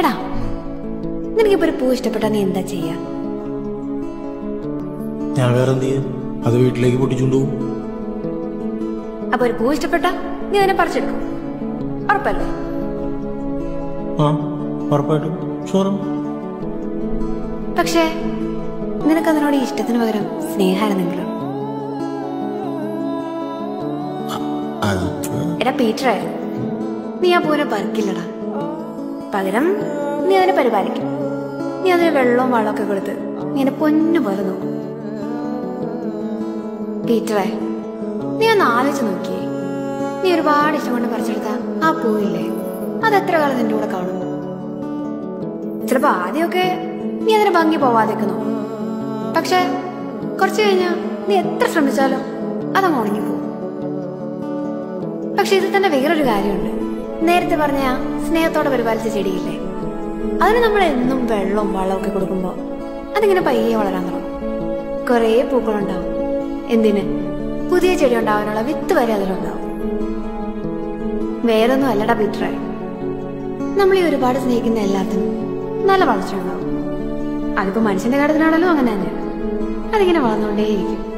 എടാ നിനക്കിപ്പോ ഒരു പൂ ഇഷ്ടപ്പെട്ടാ നീ എന്താ ചെയ്യാ? ഞാൻ വേറെ എന്ത് ചെയ്യാൻ? അത് വീട്ടിലേക്ക് പൊട്ടിച്ചുകൊണ്ട് അപ്പൊ ഒരു പൂ ഇഷ്ടപ്പെട്ടാ നീ അതിനെ പറിച്ചെടുക്കും. ഉറപ്പല്ലേ? ആ ഉറപ്പായിട്ടും. ഷുവറും പക്ഷേ നിനക്ക് അതിനോട് ഇഷ്ടത്തിന് പകരം സ്നേഹമായിരുന്നെങ്കിലും എടാ പീറ്ററെ നീ ആ പൂവിനെ പറിക്കില്ലടാ. പകരം നീ അതിനെ പരിപാലിക്കും. നീ അതിന് വെള്ളവും വളമൊക്കെ കൊടുത്ത് നീ എന്നെ പൊന്നു പോലെ നോക്കും. പീറ്ററെ നീ ഒന്ന് ആലോചിച്ച് നോക്കിയേ. നീ ഒരുപാട് ഇഷ്ടം കൊണ്ട് പറിച്ചെടുത്ത ആ പൂവില്ലേ? അത് എത്ര കാലം നിന്റെ കൂടെ കാണും? ചിലപ്പോ ആദ്യമൊക്കെ നീ അതിനെ ഭംഗി പോവാതെയൊക്കെ നോക്കും. പക്ഷെ കുറച്ച് കഴിഞ്ഞാ നീ എത്ര ശ്രമിച്ചാലും അതങ്ങ് ഉണങ്ങിപ്പോകും പക്ഷെ ഇതിൽ തന്നെ വേറൊരു കാര്യമുണ്ട്. നേരത്തെ പറഞ്ഞ സ്നേഹത്തോടെ പരിപാലിച്ച ചെടിയില്ലേ? അതിന് നമ്മൾ എന്നും വെള്ളവും വളവും ഒക്കെ കൊടുക്കുമ്പോ അതിങ്ങനെ പയ്യെ വളരാൻ തുടങ്ങും. കുറേ പൂക്കളുണ്ടാവും. എന്തിന്? പുതിയ ചെടി ഉണ്ടാവാനുള്ള വിത്ത് വരെ അതിലുണ്ടാവും. വേറൊന്നും അല്ലടാ പീറ്ററെ. നമ്മൾ ഈ ഒരുപാട് സ്നേഹിക്കുന്ന എല്ലാത്തിനും നല്ല വളർച്ച ഉണ്ടാവും. അതിപ്പോ മനുഷ്യന്റെ കാര്യത്തിനാണല്ലോ അങ്ങനെ തന്നെ. അതിങ്ങനെ വളർന്നുകൊണ്ടേയിരിക്കും.